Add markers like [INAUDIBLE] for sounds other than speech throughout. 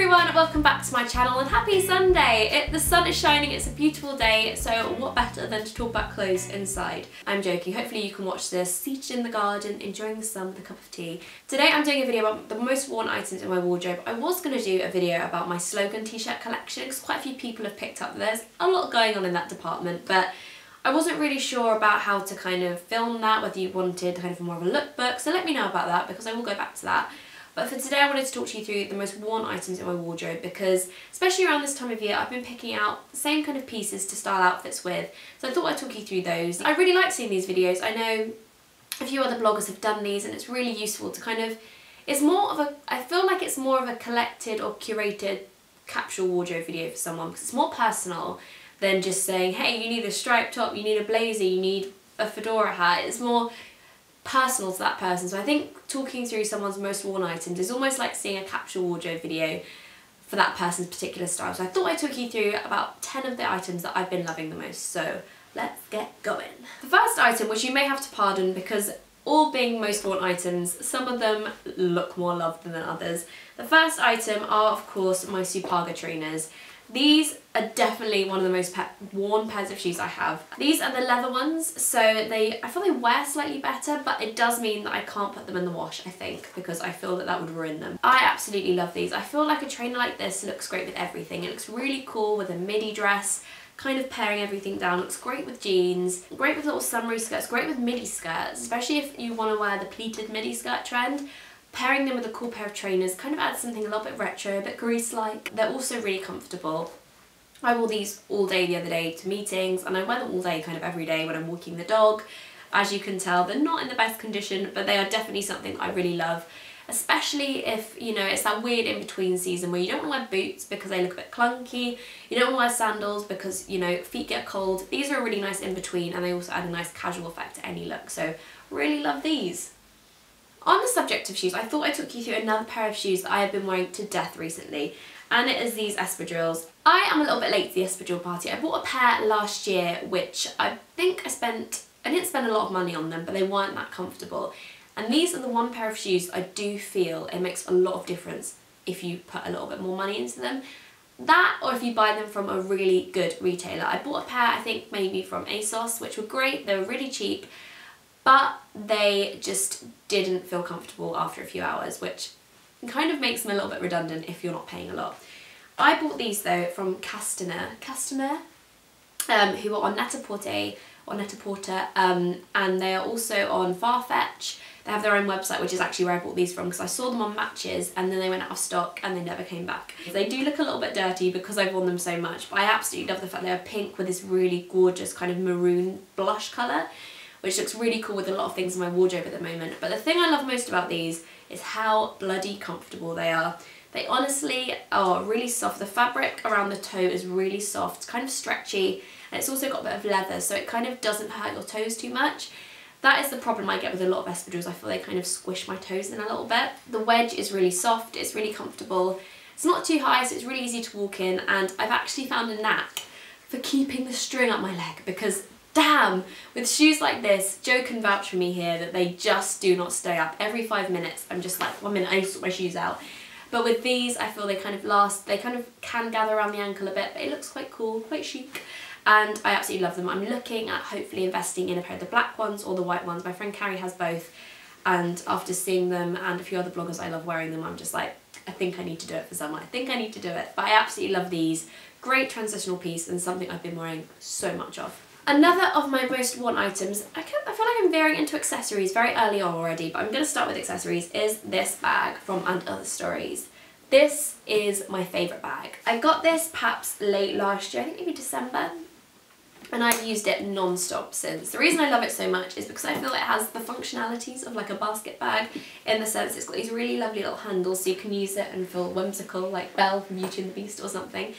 everyone, welcome back to my channel and happy Sunday! It, the sun is shining, it's a beautiful day, so what better than to talk about clothes inside. I'm joking, hopefully you can watch this seated in the garden, enjoying the sun with a cup of tea. Today I'm doing a video about the most worn items in my wardrobe. I was going to do a video about my slogan t-shirt collection because quite a few people have picked up there's a lot going on in that department, but I wasn't really sure about how to kind of film that, whether you wanted kind of more of a lookbook, so let me know about that because I will go back to that. But for today I wanted to talk to you through the most worn items in my wardrobe because especially around this time of year I've been picking out the same kind of pieces to style outfits with. So I thought I'd talk you through those. I really like seeing these videos. I know a few other bloggers have done these and it's really useful to kind of, it's more of a, I feel like it's more of a collected or curated capsule wardrobe video for someone because it's more personal than just saying, hey, you need a striped top, you need a blazer, you need a fedora hat. It's more personal to that person. So I think talking through someone's most worn items is almost like seeing a capsule wardrobe video for that person's particular style. So I thought I'd talk you through about 10 of the items that I've been loving the most. So let's get going. The first item, which you may have to pardon because all being most worn items, some of them look more loved than others. The first item are of course my Superga trainers. These are definitely one of the most worn pairs of shoes I have. These are the leather ones, so they I feel they wear slightly better, but it does mean that I can't put them in the wash, I think, because I feel that that would ruin them. I absolutely love these. I feel like a trainer like this looks great with everything. It looks really cool with a midi dress, kind of paring everything down. Looks great with jeans, great with little summery skirts, great with midi skirts, especially if you want to wear the pleated midi skirt trend. Pairing them with a cool pair of trainers kind of adds something a little bit retro, a bit grease-like. They're also really comfortable. I wore these all day the other day to meetings and I wear them all day kind of every day when I'm walking the dog. As you can tell, they're not in the best condition, but they are definitely something I really love especially if, you know, it's that weird in-between season where you don't want to wear boots because they look a bit clunky, you don't want to wear sandals because, you know, feet get cold. These are a really nice in-between and they also add a nice casual effect to any look, so really love these. On the subject of shoes, I thought I took you through another pair of shoes that I have been wearing to death recently, and it is these espadrilles. I am a little bit late to the espadrille party. I bought a pair last year, which I think I spent, I didn't spend a lot of money on them, but they weren't that comfortable. And these are the one pair of shoes I do feel it makes a lot of difference if you put a little bit more money into them. That or if you buy them from a really good retailer. I bought a pair I think maybe from ASOS which were great, they were really cheap but they just didn't feel comfortable after a few hours, which kind of makes them a little bit redundant if you're not paying a lot. I bought these though from Castaner, Castaner, um, who are on Net-a-Porter or Net-a-Porter, um, and they are also on Farfetch. They have their own website, which is actually where I bought these from because I saw them on Matches and then they went out of stock and they never came back. They do look a little bit dirty because I've worn them so much, but I absolutely love the fact they are pink with this really gorgeous kind of maroon blush colour which looks really cool with a lot of things in my wardrobe at the moment. But the thing I love most about these is how bloody comfortable they are. They honestly are really soft. The fabric around the toe is really soft, kind of stretchy, and it's also got a bit of leather, so it kind of doesn't hurt your toes too much. That is the problem I get with a lot of espadrilles. I feel they kind of squish my toes in a little bit. The wedge is really soft, it's really comfortable. It's not too high, so it's really easy to walk in, and I've actually found a knack for keeping the string up my leg because damn, with shoes like this, Joe can vouch for me here that they just do not stay up. Every five minutes, I'm just like, one minute, I need to sort my shoes out. But with these, I feel they kind of last, they kind of can gather around the ankle a bit, but it looks quite cool, quite chic. And I absolutely love them. I'm looking at hopefully investing in a pair of the black ones or the white ones. My friend Carrie has both. And after seeing them and a few other bloggers I love wearing them, I'm just like, I think I need to do it for summer. I think I need to do it. But I absolutely love these. Great transitional piece and something I've been wearing so much of. Another of my most worn items, I, can, I feel like I'm veering into accessories very early on already, but I'm going to start with accessories, is this bag from And Other Stories. This is my favourite bag. I got this perhaps late last year, I think maybe December, and I've used it non-stop since. The reason I love it so much is because I feel it has the functionalities of like a basket bag in the sense it's got these really lovely little handles so you can use it and feel whimsical like Belle from Beauty and the Beast or something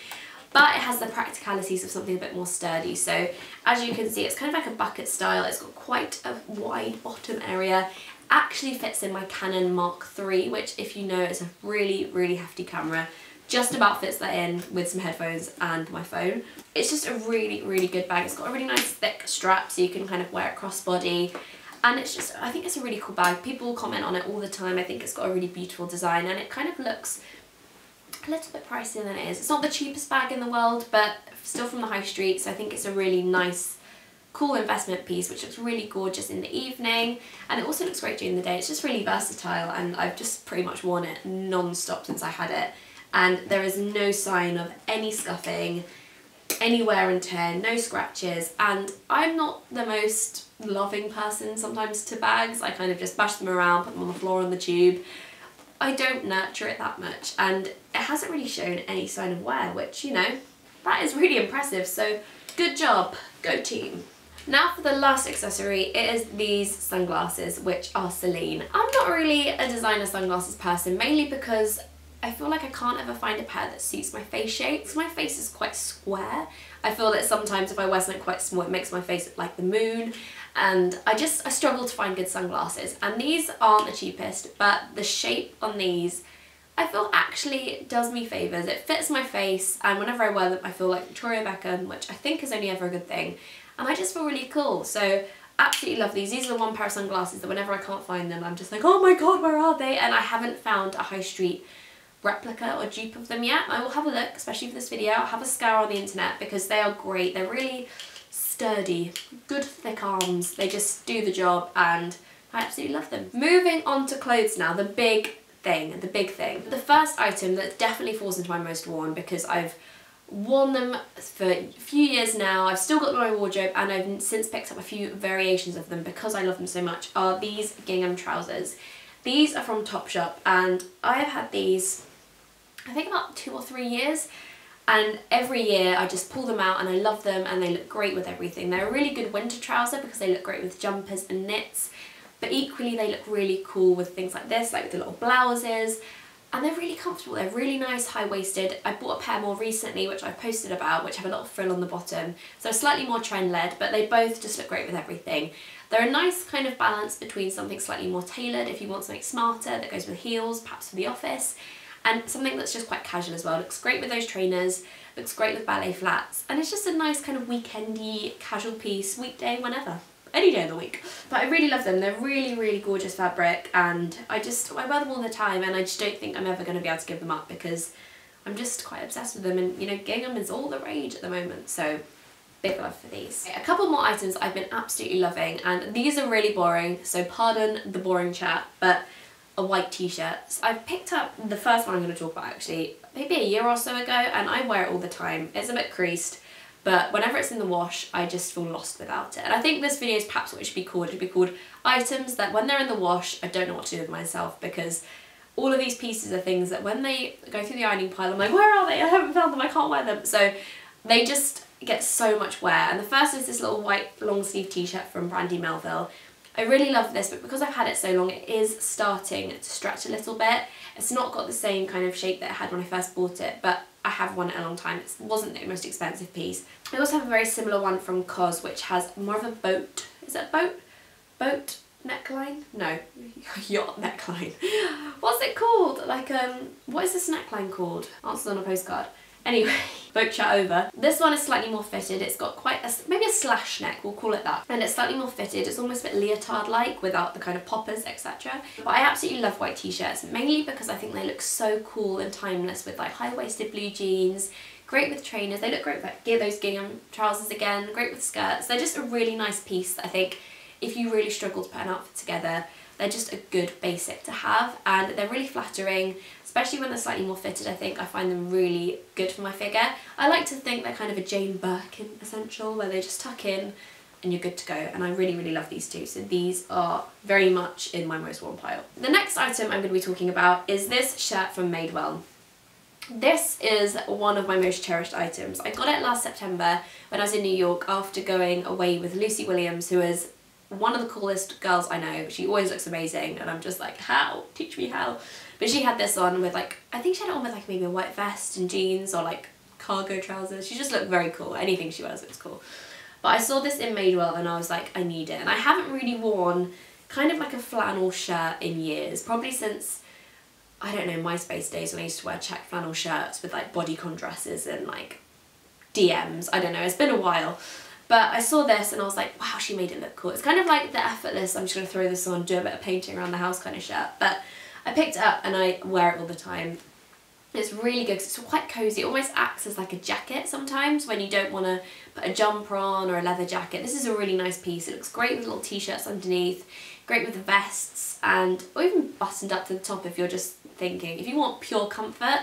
but it has the practicalities of something a bit more sturdy. So as you can see, it's kind of like a bucket style. It's got quite a wide bottom area. Actually fits in my Canon Mark III, which if you know is a really, really hefty camera. Just about fits that in with some headphones and my phone. It's just a really, really good bag. It's got a really nice thick strap so you can kind of wear it crossbody. And it's just, I think it's a really cool bag. People comment on it all the time. I think it's got a really beautiful design and it kind of looks a little bit pricier than it is. It's not the cheapest bag in the world, but still from the high street, so I think it's a really nice cool investment piece which looks really gorgeous in the evening and it also looks great during the day. It's just really versatile and I've just pretty much worn it non-stop since I had it and there is no sign of any scuffing, any wear and tear, no scratches and I'm not the most loving person sometimes to bags. I kind of just bash them around, put them on the floor on the tube. I don't nurture it that much and it hasn't really shown any sign of wear which you know that is really impressive so good job go team. Now for the last accessory, it is these sunglasses, which are Celine. I'm not really a designer sunglasses person, mainly because I feel like I can't ever find a pair that suits my face shape, because my face is quite square. I feel that sometimes if I wear something quite small, it makes my face look like the moon, and I just, I struggle to find good sunglasses. And these aren't the cheapest, but the shape on these I feel actually does me favours. It fits my face and whenever I wear them I feel like Victoria Beckham, which I think is only ever a good thing and I just feel really cool. So absolutely love these. These are the one pair of sunglasses that whenever I can't find them, I'm just like, oh my god, where are they? And I haven't found a high street replica or dupe of them yet. I will have a look, especially for this video. I'll have a scour on the internet because they are great. They're really sturdy, good thick arms. They just do the job and I absolutely love them. Moving on to clothes now, the big thing, the big thing. The first item that definitely falls into my most worn because I've worn them for a few years now. I've still got them in my wardrobe and I've since picked up a few variations of them because I love them so much are these gingham trousers. These are from Topshop and I have had these I think about two or three years and every year I just pull them out and I love them and they look great with everything. They're a really good winter trouser because they look great with jumpers and knits but equally they look really cool with things like this like with the little blouses and they're really comfortable. They're really nice, high-waisted. I bought a pair more recently, which I posted about, which have a little frill on the bottom. So slightly more trend-led, but they both just look great with everything. They're a nice kind of balance between something slightly more tailored if you want something smarter that goes with heels, perhaps for the office, and something that's just quite casual as well. Looks great with those trainers, looks great with ballet flats, and it's just a nice kind of weekendy, casual piece, weekday, whenever any day of the week. But I really love them. They're really, really gorgeous fabric and I just, I wear them all the time and I just don't think I'm ever going to be able to give them up because I'm just quite obsessed with them and you know gingham is all the rage at the moment so big love for these. A couple more items I've been absolutely loving and these are really boring so pardon the boring chat but a white t-shirt. I picked up the first one I'm going to talk about actually maybe a year or so ago and I wear it all the time. It's a bit creased but whenever it's in the wash I just feel lost without it. And I think this video is perhaps what it should be called, it should be called items that when they're in the wash I don't know what to do with myself because all of these pieces are things that when they go through the ironing pile I'm like where are they? I haven't found them. I can't wear them. So they just get so much wear. And the first is this little white long sleeve t-shirt from Brandy Melville I really love this but because I've had it so long it is starting to stretch a little bit it's not got the same kind of shape that it had when I first bought it but I have it a long time. It wasn't the most expensive piece. I also have a very similar one from COS which has more of a boat, is it a boat? Boat neckline? No, [LAUGHS] yacht neckline. [LAUGHS] What's it called? Like, um, what is this neckline called? Answers on a postcard. Anyway, [LAUGHS] boat chat over. This one is slightly more fitted. It's got quite a, maybe a slash neck, we'll call it that. And it's slightly more fitted. It's almost a bit leotard-like without the kind of poppers, etc. But I absolutely love white t-shirts, mainly because I think they look so cool and timeless with like high-waisted blue jeans, great with trainers. They look great with like, those gingham trousers again, great with skirts. They're just a really nice piece I think if you really struggle to put an outfit together, they're just a good basic to have and they're really flattering especially when they're slightly more fitted I think I find them really good for my figure. I like to think they're kind of a Jane Birkin essential where they just tuck in and you're good to go and I really really love these two so these are very much in my most worn pile. The next item I'm going to be talking about is this shirt from Madewell. This is one of my most cherished items. I got it last September when I was in New York after going away with Lucy Williams who is one of the coolest girls I know. She always looks amazing and I'm just like how? Teach me how. But she had this on with like, I think she had it on with like maybe a white vest and jeans or like cargo trousers. She just looked very cool. Anything she wears looks cool. But I saw this in Madewell and I was like, I need it. And I haven't really worn kind of like a flannel shirt in years. Probably since, I don't know, MySpace days when I used to wear check flannel shirts with like bodycon dresses and like DMs. I don't know, it's been a while. But I saw this and I was like, wow, she made it look cool. It's kind of like the effortless, I'm just going to throw this on, do a bit of painting around the house kind of shirt. But I picked it up and I wear it all the time. It's really good it's quite cozy. It almost acts as like a jacket sometimes when you don't want to put a jumper on or a leather jacket. This is a really nice piece. It looks great with little t-shirts underneath, great with the vests and or even buttoned up to the top if you're just thinking. If you want pure comfort,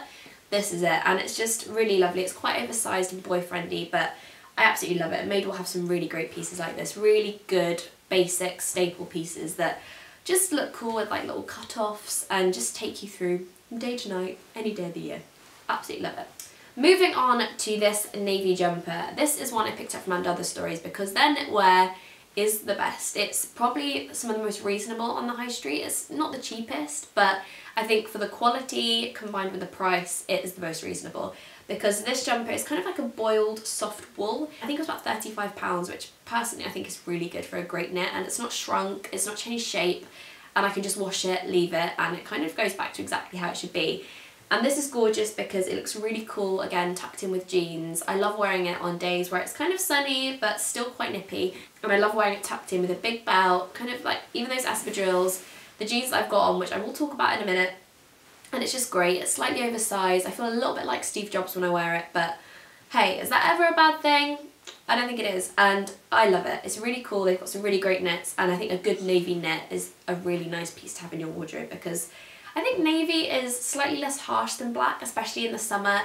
this is it. And it's just really lovely. It's quite oversized and boy-friendly, but I absolutely love it. Madewell have some really great pieces like this. Really good, basic, staple pieces that just look cool with like little cut-offs and just take you through from day to night, any day of the year. Absolutely love it. Moving on to this navy jumper. This is one I picked up from And Other Stories because their knitwear is the best. It's probably some of the most reasonable on the high street. It's not the cheapest, but I think for the quality combined with the price, it is the most reasonable because this jumper is kind of like a boiled soft wool. I think it was about £35, which personally I think is really good for a great knit and it's not shrunk, it's not changed shape and I can just wash it, leave it, and it kind of goes back to exactly how it should be. And this is gorgeous because it looks really cool, again, tucked in with jeans. I love wearing it on days where it's kind of sunny, but still quite nippy. And I love wearing it tucked in with a big belt, kind of like even those espadrilles. The jeans I've got on, which I will talk about in a minute, and it's just great. It's slightly oversized. I feel a little bit like Steve Jobs when I wear it, but hey, is that ever a bad thing? I don't think it is and I love it. It's really cool, they've got some really great knits and I think a good navy knit is a really nice piece to have in your wardrobe because I think navy is slightly less harsh than black, especially in the summer.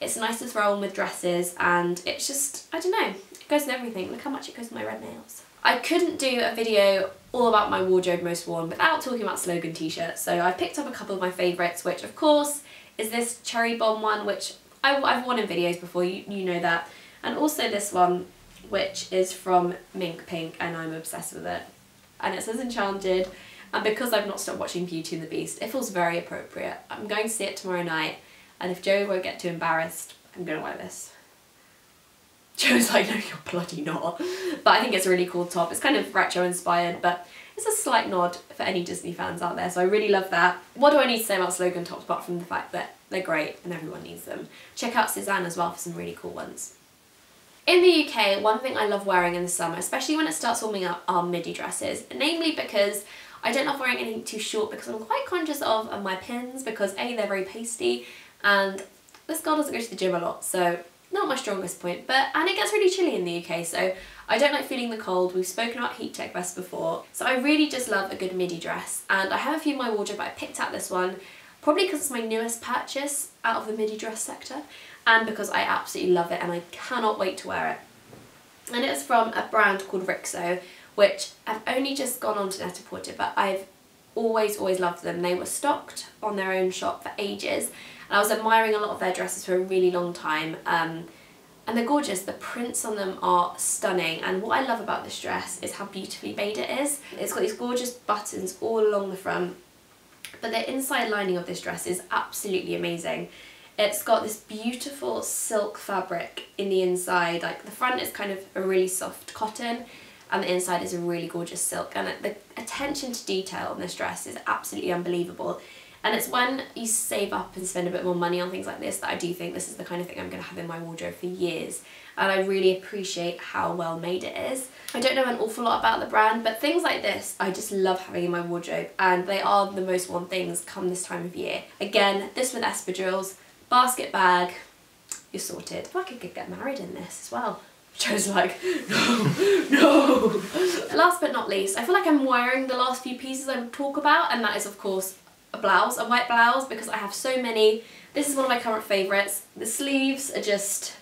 It's nice to throw on with dresses and it's just, I don't know, it goes with everything. Look how much it goes with my red nails. I couldn't do a video all about my wardrobe most worn without talking about slogan t-shirts so I picked up a couple of my favourites which of course is this cherry bomb one which I, have worn in videos before, you, you know that and also this one, which is from Mink Pink, and I'm obsessed with it. And it says Enchanted, and because I've not stopped watching Beauty and the Beast, it feels very appropriate. I'm going to see it tomorrow night, and if Joe won't get too embarrassed, I'm going to wear this. [LAUGHS] Joe's like, no, you're bloody not. But I think it's a really cool top. It's kind of retro inspired, but it's a slight nod for any Disney fans out there, so I really love that. What do I need to say about slogan tops apart from the fact that they're great and everyone needs them? Check out Sezane as well for some really cool ones. In the UK, one thing I love wearing in the summer, especially when it starts warming up, are midi dresses. Namely because I don't love wearing anything too short because I'm quite conscious of, my pins because A, they're very pasty and this girl doesn't go to the gym a lot, so not my strongest point, but and it gets really chilly in the UK, so I don't like feeling the cold. We've spoken about heat tech vests before, so I really just love a good midi dress, and I have a few in my wardrobe, but I picked out this one probably because it's my newest purchase out of the midi dress sector, and because I absolutely love it and I cannot wait to wear it. And it's from a brand called Rixo, which I've only just gone on to Net-a-Porter, but I've always, always loved them. They were stocked on their own shop for ages, and I was admiring a lot of their dresses for a really long time. Um, and they're gorgeous. The prints on them are stunning and what I love about this dress is how beautifully made it is. It's got these gorgeous buttons all along the front but the inside lining of this dress is absolutely amazing. It's got this beautiful silk fabric in the inside, like the front is kind of a really soft cotton and the inside is a really gorgeous silk and the attention to detail on this dress is absolutely unbelievable and it's when you save up and spend a bit more money on things like this that I do think this is the kind of thing I'm going to have in my wardrobe for years and I really appreciate how well made it is. I don't know an awful lot about the brand but things like this I just love having in my wardrobe and they are the most worn things come this time of year. Again this with espadrilles basket bag, you're sorted. I could get married in this as well. Joe's like, no, no. Last but not least, I feel like I'm wearing the last few pieces I talk about and that is of course a blouse, a white blouse because I have so many. This is one of my current favourites. The sleeves are just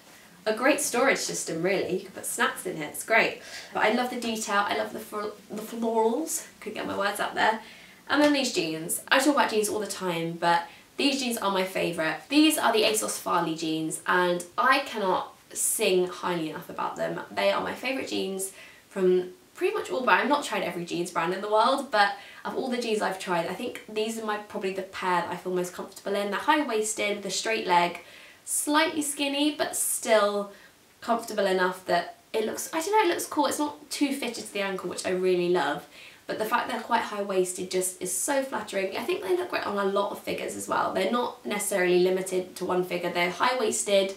a great storage system really. You can put snacks in here, it's great. But I love the detail, I love the, the florals, could get my words out there. And then these jeans. I talk about jeans all the time but these jeans are my favourite. These are the ASOS Farleigh jeans and I cannot sing highly enough about them. They are my favourite jeans from pretty much all brands. I've not tried every jeans brand in the world but of all the jeans I've tried I think these are my probably the pair that I feel most comfortable in. They're high-waisted, the straight leg, slightly skinny but still comfortable enough that it looks, I don't know, it looks cool. It's not too fitted to the ankle which I really love but the fact they're quite high-waisted just is so flattering. I think they look great on a lot of figures as well. They're not necessarily limited to one figure. They're high-waisted,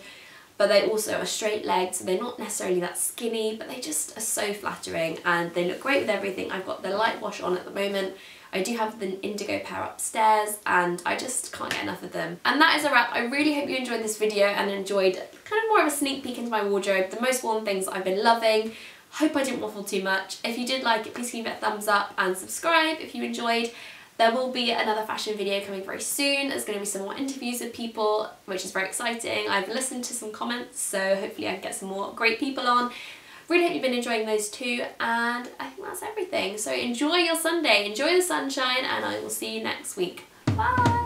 but they also are straight legged, so they're not necessarily that skinny, but they just are so flattering and they look great with everything. I've got the light wash on at the moment I do have the indigo pair upstairs and I just can't get enough of them. And that is a wrap. I really hope you enjoyed this video and enjoyed kind of more of a sneak peek into my wardrobe, the most worn things I've been loving. Hope I didn't waffle too much. If you did like it, please give it a thumbs up and subscribe if you enjoyed. There will be another fashion video coming very soon. There's going to be some more interviews with people, which is very exciting. I've listened to some comments, so hopefully I can get some more great people on. Really hope you've been enjoying those too, and I think that's everything. So enjoy your Sunday, enjoy the sunshine, and I will see you next week. Bye!